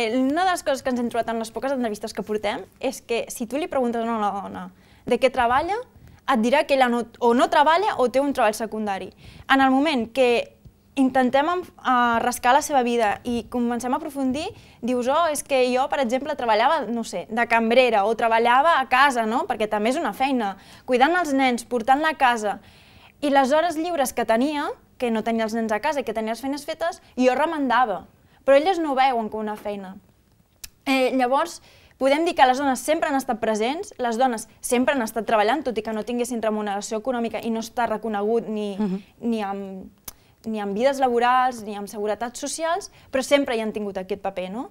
Eh, una de les coses que ens hem trobat en les poques entrevistes que portem és que si tu li preguntes a una dona de què treballa, et dirà que ella no, o no treballa o té un treball secundari. En el moment que intentem uh, rascar la seva vida i comencem a aprofundir, dius, oh, és que jo, per exemple, treballava, no sé, de cambrera o treballava a casa, no? perquè també és una feina, cuidant els nens, portant-la a casa. I les hores lliures que tenia, que no tenia els nens a casa i que tenia les feines fetes, jo remandava. Però elles no ho veuen com una feina. Eh, llavors, podem dir que les dones sempre han estat presents, les dones sempre han estat treballant, tot i que no tinguessin remuneració econòmica i no està reconegut ni, uh -huh. ni amb ni amb vides laborals ni amb seguretats socials, però sempre hi han tingut aquest paper, no?